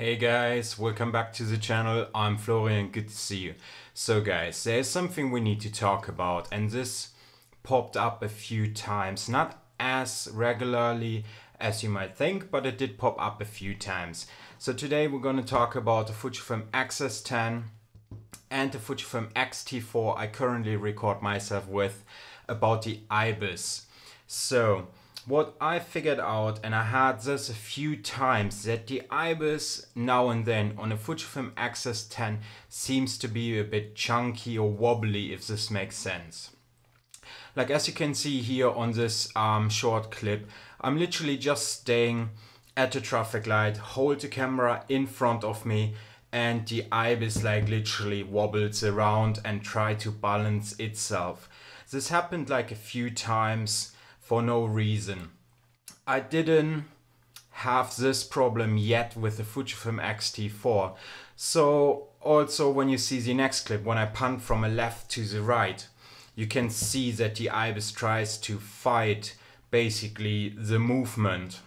Hey guys, welcome back to the channel. I'm Florian, good to see you. So guys, there's something we need to talk about and this popped up a few times, not as regularly as you might think, but it did pop up a few times. So today we're going to talk about the Fujifilm X-S10 and the Fujifilm X-T4 I currently record myself with about the IBIS. So what I figured out, and I had this a few times, that the IBIS now and then on a Fujifilm X-S10 seems to be a bit chunky or wobbly, if this makes sense. Like as you can see here on this um, short clip, I'm literally just staying at the traffic light, hold the camera in front of me, and the IBIS like literally wobbles around and try to balance itself. This happened like a few times for no reason. I didn't have this problem yet with the Fujifilm X-T4. So also when you see the next clip, when I punt from a left to the right, you can see that the IBIS tries to fight basically the movement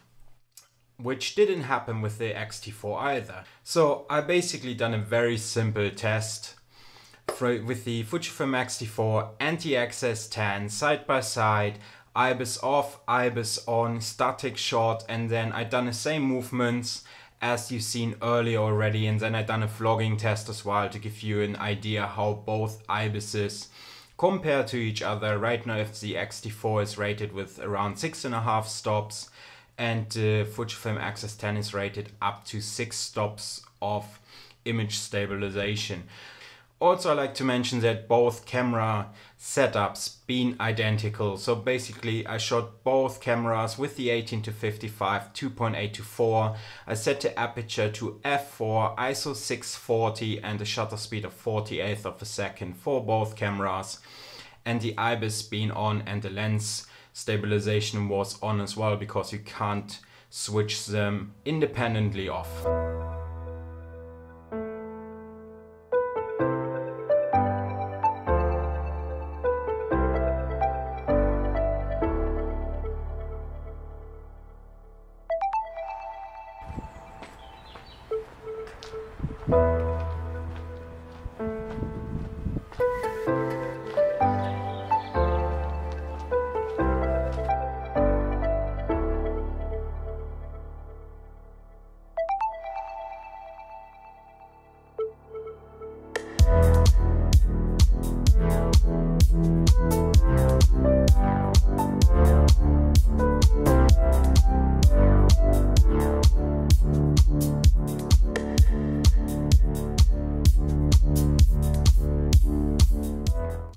which didn't happen with the X-T4 either. So I basically done a very simple test with the Fujifilm X-T4 and the X-S10 side by side ibis off, ibis on, static shot, and then I done the same movements as you've seen earlier already, and then I done a vlogging test as well to give you an idea how both ibises compare to each other. Right now, if the X-T4 is rated with around six and a half stops, and the Fujifilm X-S10 is rated up to six stops of image stabilization. Also, I like to mention that both camera setups been identical. So basically, I shot both cameras with the 18 to 55 2.8 to 4. I set the aperture to f4, ISO 640, and a shutter speed of 48th of a second for both cameras. And the IBIS being on, and the lens stabilization was on as well because you can't switch them independently off.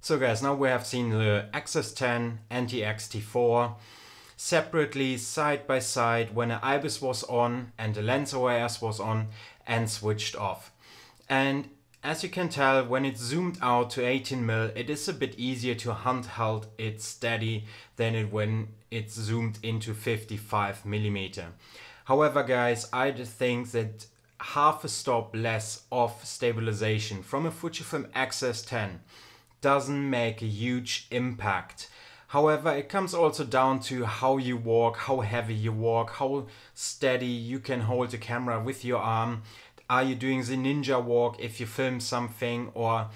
So guys, now we have seen the X-S10 and the X-T4 separately side by side when the IBIS was on and the lens OIS was on and switched off. And as you can tell, when it's zoomed out to 18mm, it is a bit easier to handheld it steady than it when it's zoomed into 55mm. However guys, I think that half a stop less of stabilization from a Fujifilm X-S10 doesn't make a huge impact. However, it comes also down to how you walk, how heavy you walk, how steady you can hold the camera with your arm. Are you doing the ninja walk if you film something or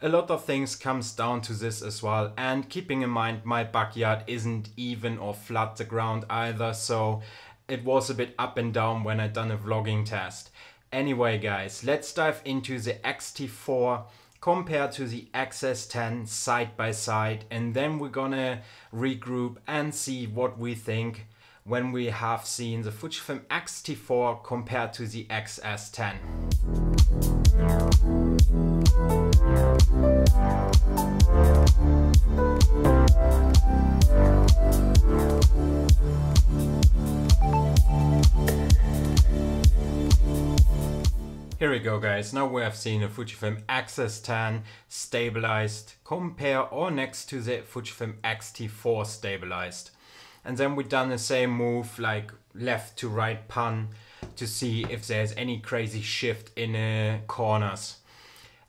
a lot of things comes down to this as well and keeping in mind my backyard isn't even or flat the ground either so it was a bit up and down when I done a vlogging test. Anyway guys, let's dive into the X-T4 compared to the X-S10 side by side and then we're gonna regroup and see what we think when we have seen the Fujifilm X-T4 compared to the X-S10. Here we go guys, now we have seen a Fujifilm X-S10 stabilized compare or next to the Fujifilm X-T4 stabilized. And then we've done the same move like left to right pan to see if there's any crazy shift in the corners.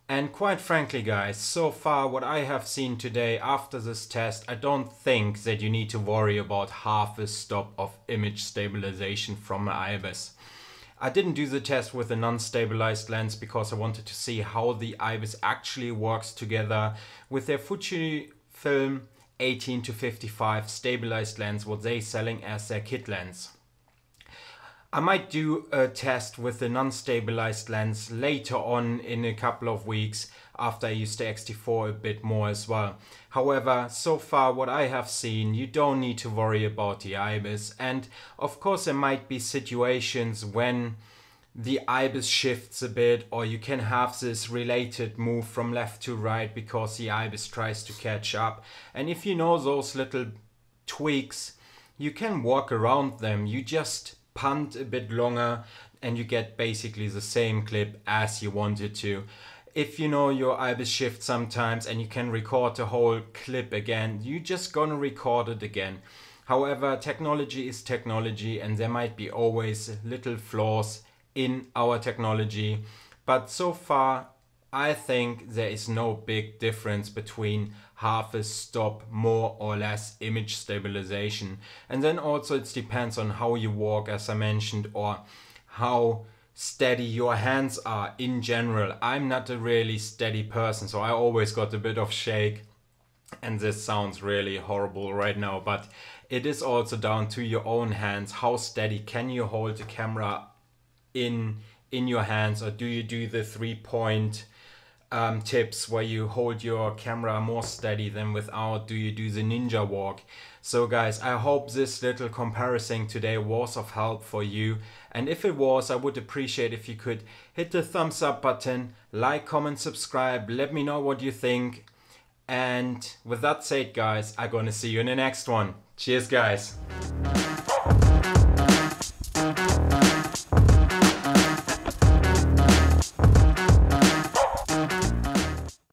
And quite frankly guys, so far what I have seen today after this test, I don't think that you need to worry about half a stop of image stabilization from IBIS. I didn't do the test with a non-stabilized lens because I wanted to see how the IBIS actually works together with their Fujifilm 18 to 55 stabilized lens, what they are selling as their kit lens. I might do a test with the non-stabilized lens later on in a couple of weeks after I used the X-T4 a bit more as well. However, so far what I have seen, you don't need to worry about the IBIS. And of course there might be situations when the ibis shifts a bit or you can have this related move from left to right because the ibis tries to catch up. And if you know those little tweaks you can walk around them. You just punt a bit longer and you get basically the same clip as you wanted to if you know your ibis shift sometimes and you can record the whole clip again you just gonna record it again however technology is technology and there might be always little flaws in our technology. But so far, I think there is no big difference between half a stop more or less image stabilization. And then also it depends on how you walk, as I mentioned, or how steady your hands are in general. I'm not a really steady person, so I always got a bit of shake. And this sounds really horrible right now, but it is also down to your own hands. How steady can you hold the camera in in your hands or do you do the three point um, tips where you hold your camera more steady than without do you do the ninja walk. So guys i hope this little comparison today was of help for you. And if it was i would appreciate if you could hit the thumbs up button like comment subscribe let me know what you think. And with that said guys i'm gonna see you in the next one. Cheers guys